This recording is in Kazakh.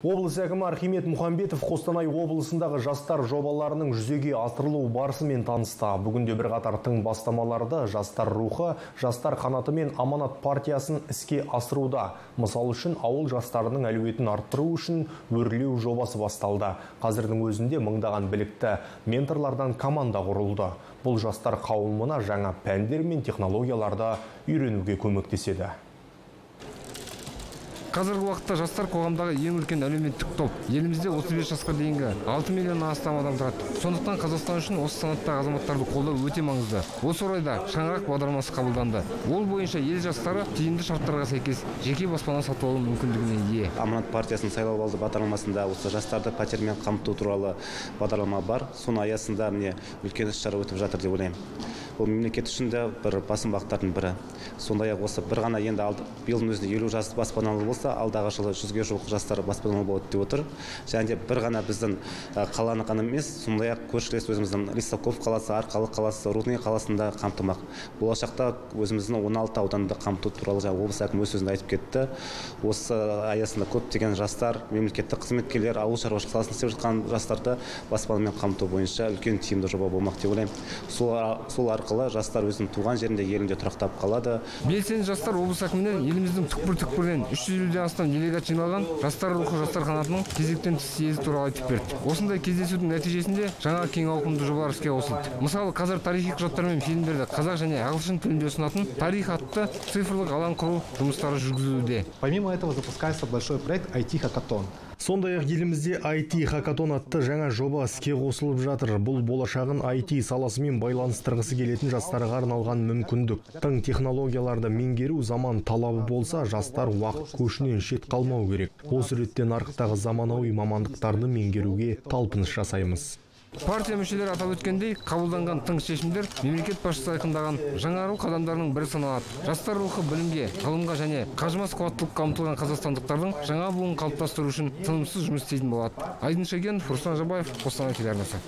Облыс әкімі Архимед Мұхамбетов Қостанай облысындағы жастар жобаларының жүзеге асырылу барысымен танысты. Бүгінде бір қатар тың бастамаларды жастар рухы, жастар қанаты мен аманат партиясын іске асыруда. Мысал үшін ауыл жастарының әлеуетін арттыру үшін өрлеу жобасы басталды. Қазірдің өзінде мыңдаған білікті менторлардан команда құрылды. Бұл жастар қауымына жаңа пәндер мен технологияларды үйренуге көмектеседі. Қазіргі уақытта жастар қоғамдағы ең үлкен әлеуметтік топ. Елімізде 35 жасқа дейінгі 6 миллионнан астам адам тұрады. Сондықтан Қазақстан үшін осы санаттағы азаматтарды қолдау өте маңызды. Осы орайда шаңырақ бағдарламасы қабылданды. Ол бойынша ел жастары тиімді шарттарға сәйкес жеке баспана сатып алу мүмкіндігіне ие. аманат партиясының сайлауалды бағдарламасында осы жастарды пәтермен қамту туралы бағдарлама бар соның аясында міне үлкен іс шара өтіп жатыр деп ойлаймын бұл мемлекет үшін де бір басым бағыттардың бірі. Сондай ақ осы бір ғана енді алды, биылдың өзінде елу жас баспаналы болса алдағы жылы жүзге жуық жастар баспаналы болады деп отыр. Және де бір ғана біздің қаланы ғана емес сондай ақ көршілес өзіміздің лисаков қаласы арқалық қаласы рудный қаласында қамтымақ болашақта өзіміздің он алты ауданды қамту туралы жаңа облыс әкімі өз сөзінде айтып кетті. Осы аясында көптеген жастар мемлекеттік қызметкерлер ауыл шаруашылық саласында істеп жатқан жастарды баспанамен қамту бойынша үлкен тиімді жоба болмақ деп ойлаймын. Сол, сол арқылы жастар өзінің туған жерінде елінде тұрақтап қалады Белсенді жастар облыс әкімінен еліміздің түкпір-түкпірінен 350-ден астам делегат жиналған жастар рухы жастар қанатының кезектен тыс съезі туралы айтып берді. Осындай кездесудің нәтижесінде жаңа кең ауқымды жобалар іске қосылды. Мысалы, қазір тарихи құжаттар мен фильмдерді қазақ және ағылшын тілінде ұсынатын тарих атты цифрлық алаң құру жұмыстары жүргізілуде. Помимо этого запускается большой проект IT-хакатон. Сондай ақ елімізде IT хакатон атты жаңа жоба іске қосылып жатыр. Бұл болашағын IT саласымен байланыстырғысы келетін жастарға арналған мүмкіндік. Тың технологияларды меңгеру заман талабы болса, жастар уақыт көшінен шет қалмау керек. Осы ретте нарықтағы заманауи мамандықтарды меңгеруге талпыныс жасаймыз. Партия мүшелері атап өткендей, қабылданған тың шешімдер мемлекет басшысы айқындаған жаңару қадамдарының бірі саналады. Жастар рухы білімге, ғылымға және қажымас қуаттылыққа ұмтылған қазақстандықтардың жаңа буын қалыптастыру үшін тынымсыз жұмыс істейтін болады. Айдын Шеген, Руслан Жабаев, Қостанай телеарнасы.